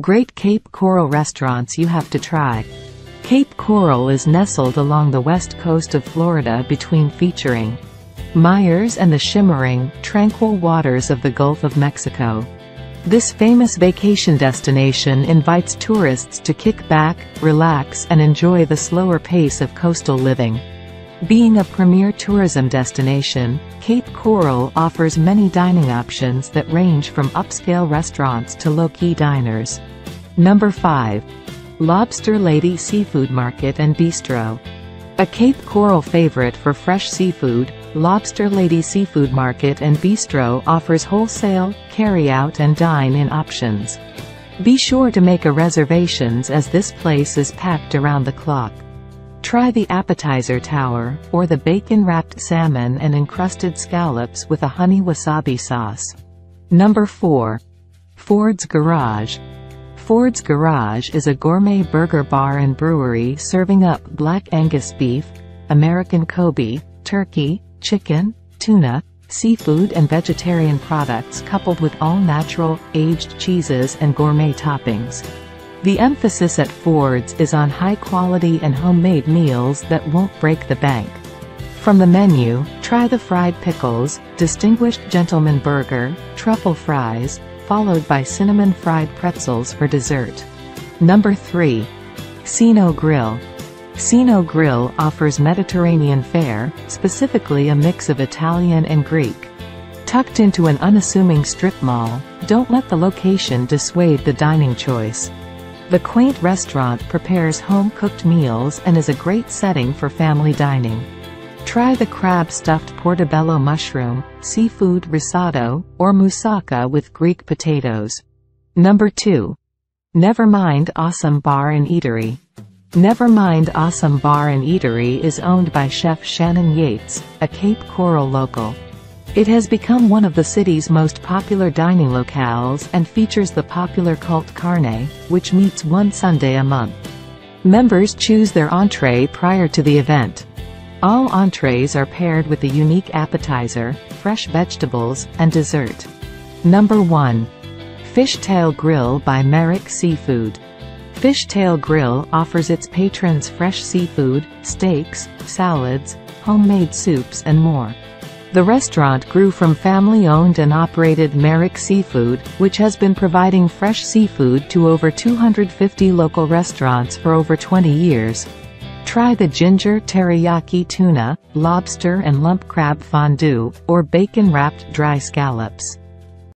Great Cape Coral restaurants you have to try. Cape Coral is nestled along the west coast of Florida between featuring Myers and the shimmering, tranquil waters of the Gulf of Mexico. This famous vacation destination invites tourists to kick back, relax and enjoy the slower pace of coastal living. Being a premier tourism destination, Cape Coral offers many dining options that range from upscale restaurants to low-key diners. Number 5. Lobster Lady Seafood Market and Bistro. A Cape Coral favorite for fresh seafood, Lobster Lady Seafood Market and Bistro offers wholesale, carry-out and dine-in options. Be sure to make a reservations as this place is packed around the clock. Try the appetizer tower, or the bacon-wrapped salmon and encrusted scallops with a honey wasabi sauce. Number 4. Ford's Garage. Ford's Garage is a gourmet burger bar and brewery serving up black Angus beef, American Kobe, turkey, chicken, tuna, seafood and vegetarian products coupled with all-natural, aged cheeses and gourmet toppings. The emphasis at Ford's is on high-quality and homemade meals that won't break the bank. From the menu, try the fried pickles, distinguished gentleman burger, truffle fries, followed by cinnamon fried pretzels for dessert. Number 3. Cino Grill. Cino Grill offers Mediterranean fare, specifically a mix of Italian and Greek. Tucked into an unassuming strip mall, don't let the location dissuade the dining choice. The quaint restaurant prepares home-cooked meals and is a great setting for family dining. Try the crab-stuffed portobello mushroom, seafood risotto, or moussaka with Greek potatoes. Number 2. Nevermind Awesome Bar and Eatery. Nevermind Awesome Bar and Eatery is owned by chef Shannon Yates, a Cape Coral local. It has become one of the city's most popular dining locales and features the popular cult Carne, which meets one Sunday a month. Members choose their entree prior to the event. All entrees are paired with a unique appetizer, fresh vegetables, and dessert. Number 1. Fishtail Grill by Merrick Seafood. Fishtail Grill offers its patrons fresh seafood, steaks, salads, homemade soups and more. The restaurant grew from family-owned and operated Merrick Seafood, which has been providing fresh seafood to over 250 local restaurants for over 20 years. Try the ginger teriyaki tuna, lobster and lump crab fondue, or bacon-wrapped dry scallops.